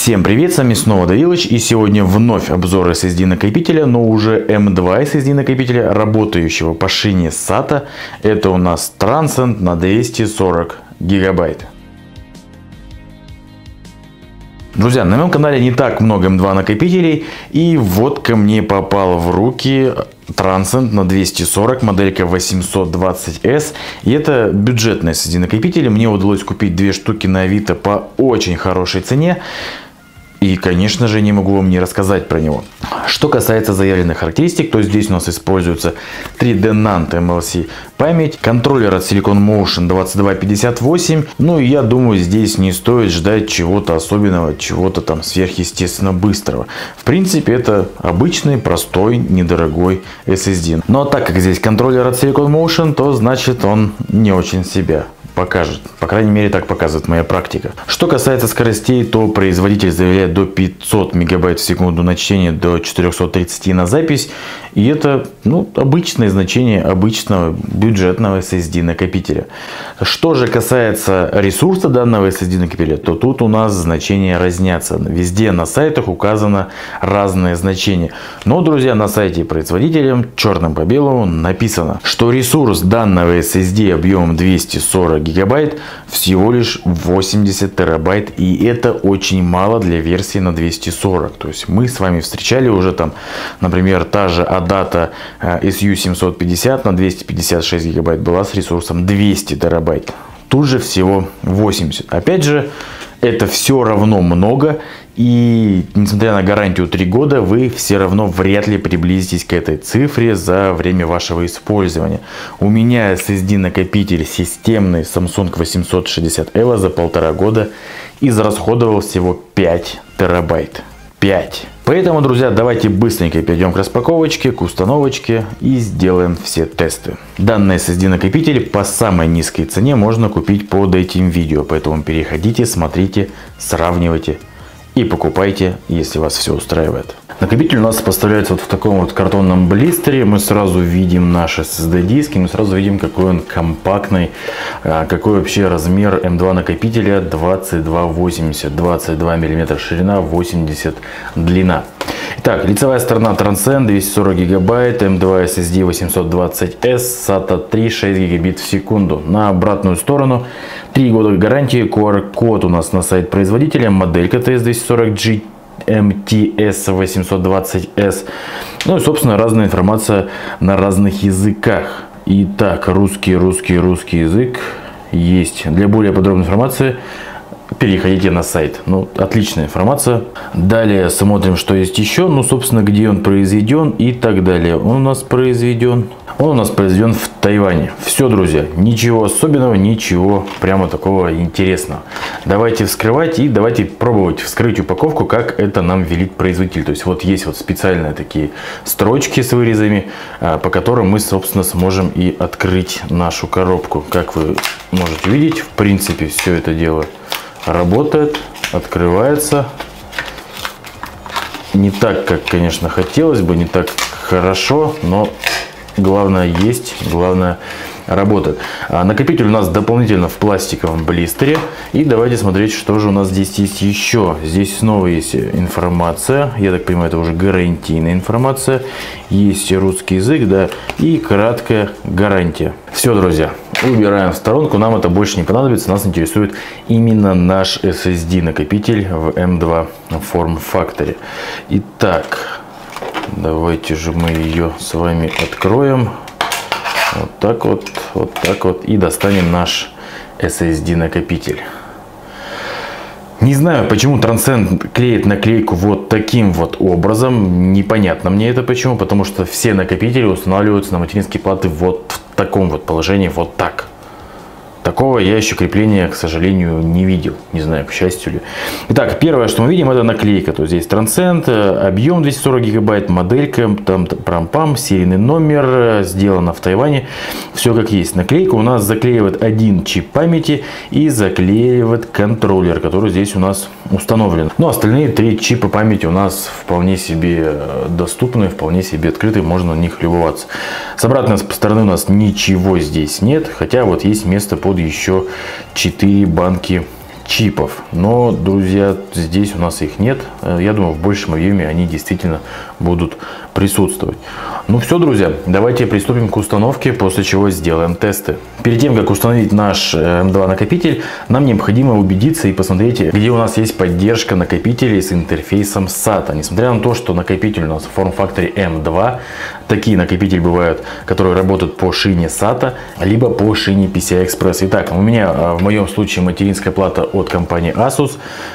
Всем привет, с вами снова Давилыч и сегодня вновь обзор SSD накопителя, но уже M2 SSD накопителя, работающего по шине SATA. Это у нас Transcend на 240 гигабайт. Друзья, на моем канале не так много M2 накопителей, и вот ко мне попал в руки Transcend на 240, моделька 820S. И это бюджетный SSD накопитель. Мне удалось купить две штуки на Авито по очень хорошей цене. И, конечно же, не могу вам не рассказать про него. Что касается заявленных характеристик, то здесь у нас используется 3D NAND MLC память, контроллер от Silicon Motion 2258. Ну и я думаю, здесь не стоит ждать чего-то особенного, чего-то там сверхъестественно быстрого. В принципе, это обычный, простой, недорогой SSD. Но так как здесь контроллер от Silicon Motion, то значит он не очень себя покажет. По крайней мере, так показывает моя практика. Что касается скоростей, то производитель заявляет до 500 мегабайт в секунду на чтение, до 430 на запись. И это ну, обычное значение обычного бюджетного SSD накопителя. Что же касается ресурса данного SSD накопителя, то тут у нас значения разнятся. Везде на сайтах указано разные значения. Но, друзья, на сайте производителя черным по белому написано, что ресурс данного SSD объемом 240 гигабайт всего лишь 80 терабайт. И это очень мало для версии на 240. То есть мы с вами встречали уже там, например, та же ADATA SU750 на 256 гигабайт была с ресурсом 200 терабайт. Тут же всего 80. Опять же, это все равно много. И несмотря на гарантию 3 года, вы все равно вряд ли приблизитесь к этой цифре за время вашего использования. У меня SSD накопитель системный Samsung 860 EVO за полтора года израсходовал всего 5 терабайт. 5. Поэтому, друзья, давайте быстренько перейдем к распаковочке, к установочке и сделаем все тесты. Данный SSD накопитель по самой низкой цене можно купить под этим видео. Поэтому переходите, смотрите, сравнивайте и покупайте, если вас все устраивает. Накопитель у нас поставляется вот в таком вот картонном блистере. Мы сразу видим наши SSD диски, мы сразу видим, какой он компактный, а, какой вообще размер M2 накопителя 2280, 22 мм ширина, 80 длина. Итак, лицевая сторона Transcend 240 гигабайт, M2 SSD 820S, SATA 3, 6 гигабит в секунду. На обратную сторону 3 года гарантии, QR-код у нас на сайт производителя, моделька TS240G MTS 820S. Ну и, собственно, разная информация на разных языках. Итак, русский, русский, русский язык есть. Для более подробной информации переходите на сайт. Ну, отличная информация. Далее смотрим, что есть еще. Ну, собственно, где он произведен и так далее. Он у нас произведен. Он у нас произведен в Тайване. Все, друзья, ничего особенного, ничего прямо такого интересного. Давайте вскрывать и давайте пробовать вскрыть упаковку, как это нам велит производитель. То есть вот есть вот специальные такие строчки с вырезами, а, по которым мы, собственно, сможем и открыть нашу коробку. Как вы можете видеть, в принципе, все это дело работает, открывается. Не так, как, конечно, хотелось бы, не так хорошо, но главное есть, главное работает. А накопитель у нас дополнительно в пластиковом блистере. И давайте смотреть, что же у нас здесь есть еще. Здесь снова есть информация. Я так понимаю, это уже гарантийная информация. Есть русский язык, да, и краткая гарантия. Все, друзья, убираем в сторонку. Нам это больше не понадобится. Нас интересует именно наш SSD накопитель в M2 Form Factory. Итак, давайте же мы ее с вами откроем. Вот так вот, вот так вот. И достанем наш SSD накопитель. Не знаю, почему Transcend клеит наклейку вот таким вот образом. Непонятно мне это почему. Потому что все накопители устанавливаются на материнские платы вот в таком вот положении, вот так. Такого я еще крепления, к сожалению, не видел. Не знаю, к счастью ли. Итак, первое, что мы видим, это наклейка. То есть здесь Transcend, э, объем 240 гигабайт, моделька, там прам-пам, серийный номер, э, сделано в Тайване. Все как есть. Наклейка у нас заклеивает один чип памяти и заклеивает контроллер, который здесь у нас установлен. Но остальные три чипа памяти у нас вполне себе э, доступны, вполне себе открыты, можно на них любоваться. С обратной стороны у нас ничего здесь нет, хотя вот есть место под еще 4 банки чипов. Но, друзья, здесь у нас их нет. Э, я думаю, в большем объеме они действительно будут присутствовать. Ну все, друзья, давайте приступим к установке, после чего сделаем тесты. Перед тем, как установить наш M2 э, накопитель, нам необходимо убедиться и посмотреть, где у нас есть поддержка накопителей с интерфейсом SATA. Несмотря на то, что накопитель у нас в форм-факторе M2, такие накопители бывают, которые работают по шине SATA, либо по шине PCI Express. Итак, у меня э, в моем случае материнская плата от компании Asus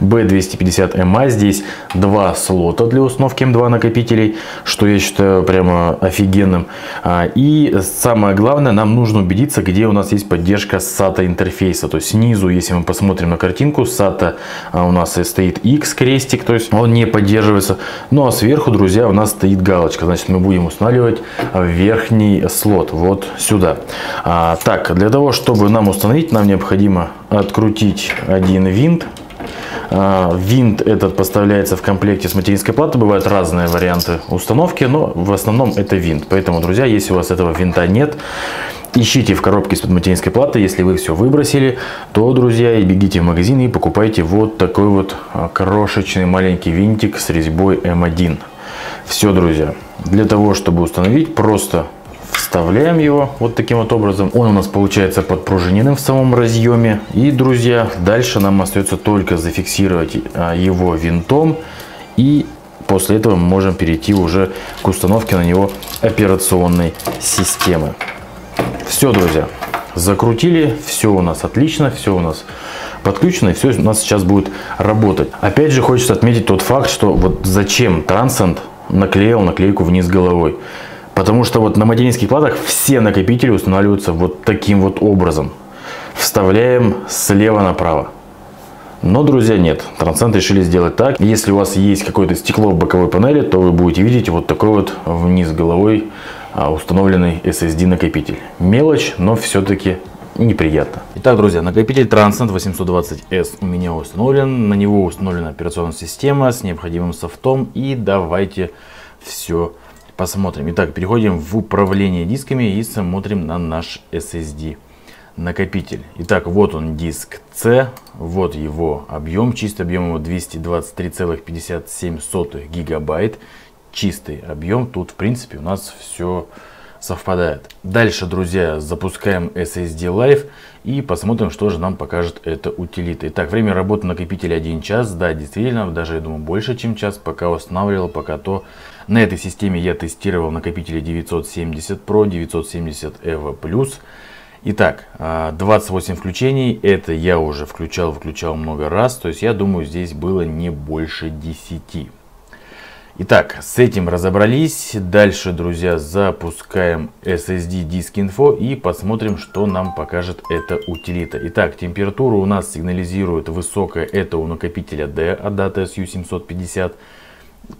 B250MA. Здесь два слота для установки M2 накопителей, что я считаю прямо офигенным. А, и самое главное, нам нужно убедиться, где у нас есть поддержка SATA интерфейса. То есть снизу, если мы посмотрим на картинку, SATA а, у нас стоит X крестик, то есть он не поддерживается. Ну а сверху, друзья, у нас стоит галочка. Значит, мы будем устанавливать верхний слот вот сюда. А, так, для того, чтобы нам установить, нам необходимо открутить один винт. А, винт этот поставляется в комплекте с материнской платой. Бывают разные варианты установки, но в основном это винт. Поэтому, друзья, если у вас этого винта нет, ищите в коробке из-под материнской платы. Если вы все выбросили, то, друзья, и бегите в магазин и покупайте вот такой вот а, крошечный маленький винтик с резьбой М1. Все, друзья. Для того, чтобы установить, просто Вставляем его вот таким вот образом. Он у нас получается подпружиненным в самом разъеме. И, друзья, дальше нам остается только зафиксировать а, его винтом. И после этого мы можем перейти уже к установке на него операционной системы. Все, друзья, закрутили. Все у нас отлично, все у нас подключено, и все у нас сейчас будет работать. Опять же, хочется отметить тот факт, что вот зачем Transcend наклеил наклейку вниз головой. Потому что вот на материнских платах все накопители устанавливаются вот таким вот образом. Вставляем слева направо. Но, друзья, нет. Transcend решили сделать так. Если у вас есть какое-то стекло в боковой панели, то вы будете видеть вот такой вот вниз головой а, установленный SSD накопитель. Мелочь, но все-таки неприятно. Итак, друзья, накопитель Transcend 820S у меня установлен. На него установлена операционная система с необходимым софтом. И давайте все посмотрим. Итак, переходим в управление дисками и смотрим на наш SSD накопитель. Итак, вот он диск C, вот его объем, чистый объем его 223,57 гигабайт, чистый объем, тут в принципе у нас все совпадает. Дальше, друзья, запускаем SSD Live и посмотрим, что же нам покажет эта утилита. Итак, время работы накопителя 1 час, да, действительно, даже я думаю больше, чем час, пока устанавливал, пока то на этой системе я тестировал накопители 970 Pro, 970 EVO+. Итак, 28 а, включений, это я уже включал, выключал много раз, то есть я думаю здесь было не больше 10. Итак, с этим разобрались. Дальше, друзья, запускаем SSD Disk Info и посмотрим, что нам покажет эта утилита. Итак, температура у нас сигнализирует высокая, это у накопителя D от даты SU750.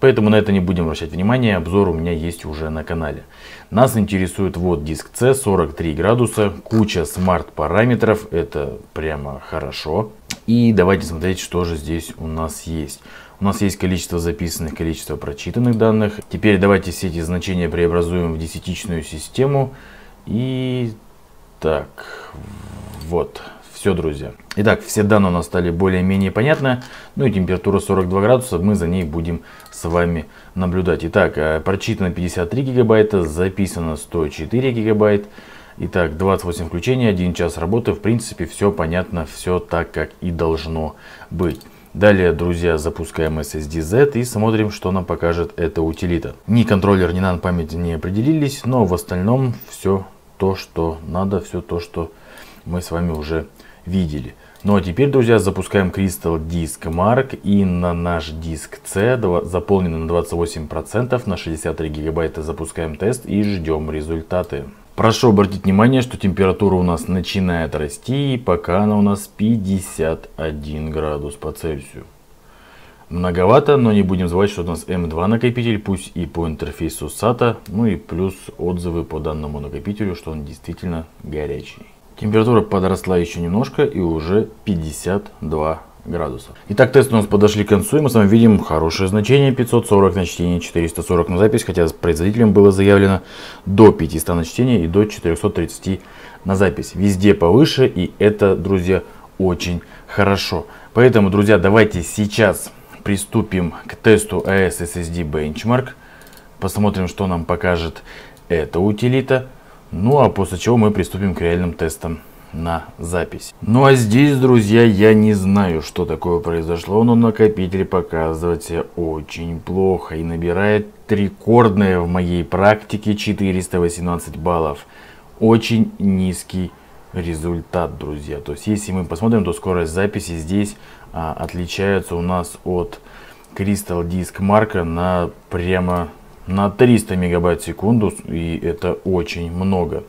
Поэтому на это не будем обращать внимание, обзор у меня есть уже на канале. Нас интересует вот диск C, 43 градуса, куча смарт параметров, это прямо хорошо. И давайте смотреть, что же здесь у нас есть. У нас есть количество записанных, количество прочитанных данных. Теперь давайте все эти значения преобразуем в десятичную систему. И так, вот. Все, друзья. Итак, все данные у нас стали более-менее понятны. Ну и температура 42 градуса, мы за ней будем с вами наблюдать. Итак, э, прочитано 53 гигабайта, записано 104 гигабайт. Итак, 28 включений, 1 час работы. В принципе, все понятно, все так, как и должно быть. Далее, друзья, запускаем SSD-Z и смотрим, что нам покажет эта утилита. Ни контроллер, ни NAND память не определились, но в остальном все то, что надо, все то, что мы с вами уже видели. Ну а теперь, друзья, запускаем Crystal Disk Mark и на наш диск C, заполненный на 28%, на 63 гигабайта запускаем тест и ждем результаты. Прошу обратить внимание, что температура у нас начинает расти пока она у нас 51 градус по Цельсию. Многовато, но не будем забывать, что у нас M2 накопитель, пусть и по интерфейсу SATA, ну и плюс отзывы по данному накопителю, что он действительно горячий. Температура подросла еще немножко и уже 52 градуса. Итак, тесты у нас подошли к концу, и мы с вами видим хорошее значение 540 на чтение, 440 на запись, хотя производителем было заявлено до 500 на чтение и до 430 на запись. Везде повыше, и это, друзья, очень хорошо. Поэтому, друзья, давайте сейчас приступим к тесту AS SSD Benchmark. Посмотрим, что нам покажет эта утилита. Ну а после чего мы приступим к реальным тестам на запись. Ну а здесь, друзья, я не знаю, что такое произошло, но накопитель показывает себя очень плохо и набирает рекордное в моей практике 418 баллов. Очень низкий результат, друзья. То есть, если мы посмотрим, то скорость записи здесь а, отличается у нас от Crystal Disk Mark на прямо на 300 мегабайт в секунду, и это очень много.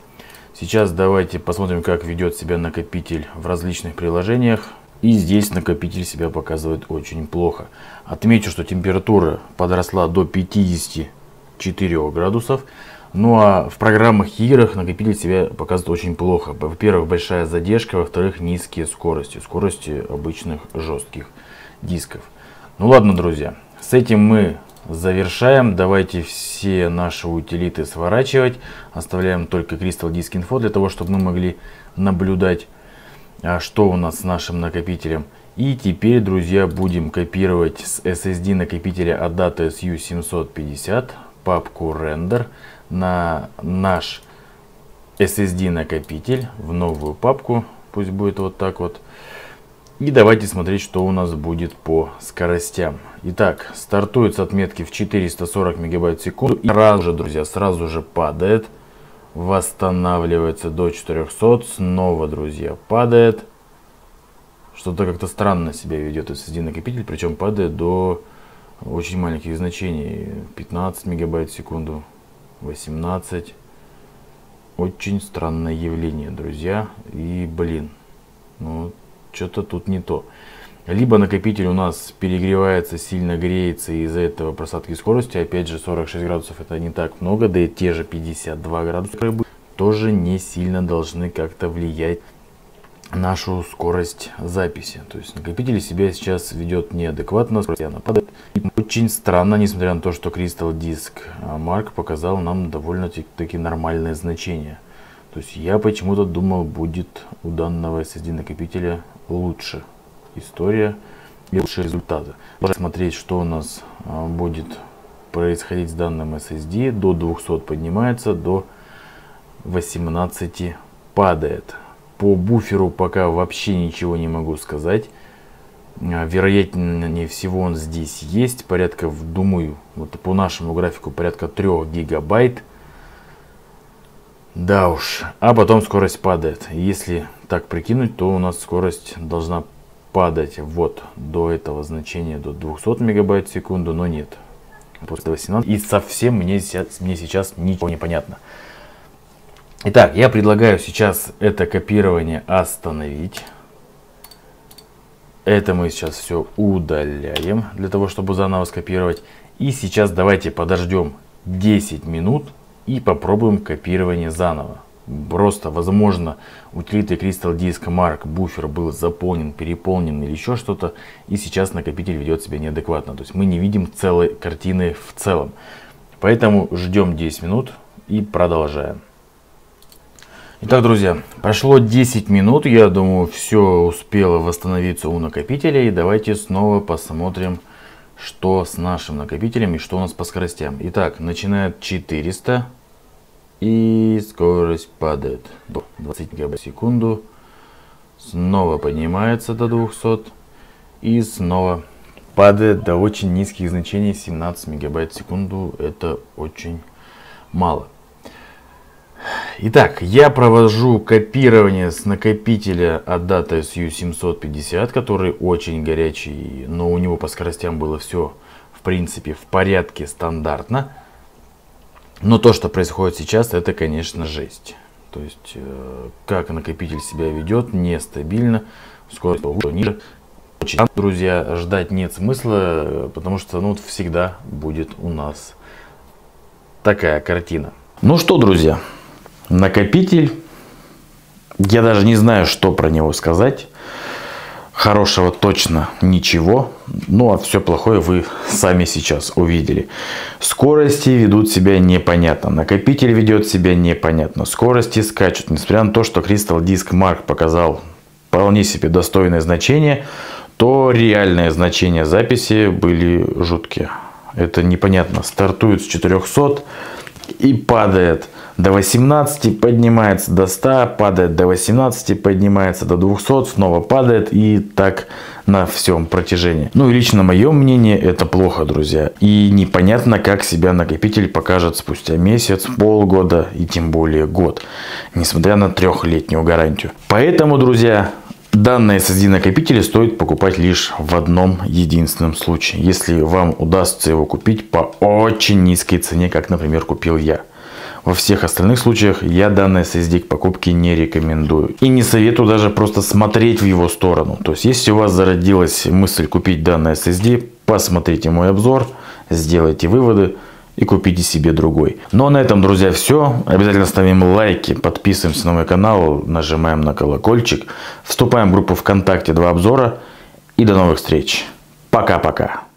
Сейчас давайте посмотрим, как ведет себя накопитель в различных приложениях. И здесь накопитель себя показывает очень плохо. Отмечу, что температура подросла до 54 градусов. Ну а в программах и играх накопитель себя показывает очень плохо. Во-первых, большая задержка, во-вторых, низкие скорости. Скорости обычных жестких дисков. Ну ладно, друзья, с этим мы завершаем. Давайте все наши утилиты сворачивать. Оставляем только Crystal Disk Info для того, чтобы мы могли наблюдать, а, что у нас с нашим накопителем. И теперь, друзья, будем копировать с SSD накопителя от даты SU750 папку render на наш SSD накопитель в новую папку. Пусть будет вот так вот. И давайте смотреть, что у нас будет по скоростям. Итак, стартует с отметки в 440 мегабайт в секунду. И сразу же, друзья, сразу же падает. Восстанавливается до 400. Снова, друзья, падает. Что-то как-то странно себя ведет SSD накопитель. Причем падает до очень маленьких значений. 15 мегабайт в секунду. 18. Очень странное явление, друзья. И, блин, ну, что-то тут не то. Либо накопитель у нас перегревается, сильно греется, из-за этого просадки скорости, опять же 46 градусов это не так много, да и те же 52 градуса тоже не сильно должны как-то влиять нашу скорость записи. То есть накопитель себя сейчас ведет неадекватно, скорость она падает. И очень странно, несмотря на то, что Crystal Disk Mark показал нам довольно-таки нормальное значение. То есть я почему-то думал, будет у данного SSD накопителя лучше история и лучшие результаты. Смотреть, что у нас а, будет происходить с данным SSD. До 200 поднимается, до 18 падает. По буферу пока вообще ничего не могу сказать. А, вероятнее всего он здесь есть. Порядка, думаю, вот по нашему графику порядка 3 гигабайт. Да уж. А потом скорость падает. Если так прикинуть, то у нас скорость должна падать вот до этого значения, до 200 мегабайт в секунду, но нет. После 18. И совсем мне мне сейчас ничего не понятно. Итак, я предлагаю сейчас это копирование остановить. Это мы сейчас все удаляем, для того, чтобы заново скопировать. И сейчас давайте подождем 10 минут и попробуем копирование заново. Просто, возможно, утилитой Crystal Disk Mark буфер был заполнен, переполнен или еще что-то, и сейчас накопитель ведет себя неадекватно. То есть мы не видим целой картины в целом. Поэтому ждем 10 минут и продолжаем. Итак, друзья, прошло 10 минут. Я думаю, все успело восстановиться у накопителя. И давайте снова посмотрим, что с нашим накопителем и что у нас по скоростям. Итак, начинает 400 и скорость падает до 20 гигабайт в секунду. Снова поднимается до 200 и снова падает до очень низких значений 17 мегабайт в секунду. Это очень мало. Итак, я провожу копирование с накопителя от дата SU750, который очень горячий, но у него по скоростям было все в принципе в порядке стандартно. Но то, что происходит сейчас, это, конечно, жесть. То есть, э, как накопитель себя ведет, нестабильно, скорость ниже. Очень, друзья, ждать нет смысла, потому что ну, всегда будет у нас такая картина. Ну что, друзья, накопитель, я даже не знаю, что про него сказать. Хорошего точно ничего. Ну а все плохое вы сами сейчас увидели. Скорости ведут себя непонятно. Накопитель ведет себя непонятно. Скорости скачут. Несмотря на то, что Crystal Disk Mark показал вполне себе достойное значение, то реальные значения записи были жуткие. Это непонятно. Стартует с 400 и падает до 18, поднимается до 100, падает до 18, поднимается до 200, снова падает и так на всем протяжении. Ну и лично мое мнение, это плохо, друзья. И непонятно, как себя накопитель покажет спустя месяц, полгода и тем более год, несмотря на трехлетнюю гарантию. Поэтому, друзья, Данные SSD накопители стоит покупать лишь в одном единственном случае, если вам удастся его купить по очень низкой цене, как, например, купил я. Во всех остальных случаях я данный SSD к покупке не рекомендую. И не советую даже просто смотреть в его сторону. То есть, если у вас зародилась мысль купить данный SSD, посмотрите мой обзор, сделайте выводы и купите себе другой. Ну а на этом, друзья, все. Обязательно ставим лайки, подписываемся на мой канал, нажимаем на колокольчик, вступаем в группу ВКонтакте «Два обзора» и до новых встреч. Пока-пока.